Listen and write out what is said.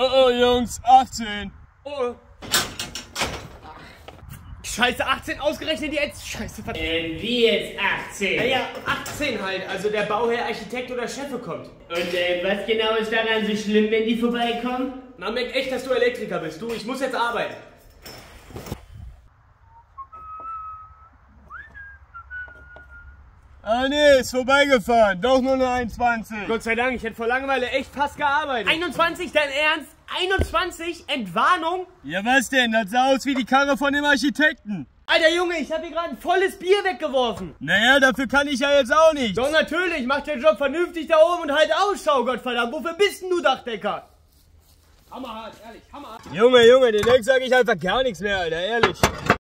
Oh oh, Jungs, 18. Oh. Scheiße, 18 ausgerechnet jetzt. Scheiße, verdammt. Äh, wie jetzt 18? Naja, 18 halt. Also der Bauherr, Architekt oder Chef kommt. Und äh, was genau ist daran so schlimm, wenn die vorbeikommen? Man merkt echt, dass du Elektriker bist. Du, ich muss jetzt arbeiten. Ah nee, ist vorbeigefahren. Doch nur eine 21. Gott sei Dank, ich hätte vor Langeweile echt fast gearbeitet. 21, dein Ernst? 21? Entwarnung? Ja was denn? Das sah aus wie die Karre von dem Architekten. Alter Junge, ich habe hier gerade ein volles Bier weggeworfen. Naja, dafür kann ich ja jetzt auch nicht. Doch natürlich, mach den Job vernünftig da oben und halt Ausschau, Gottverdammt. Wofür bist denn du Dachdecker? Hammerhart, ehrlich, hammerhart. Junge, Junge, den Ex sag ich einfach gar nichts mehr, Alter, ehrlich.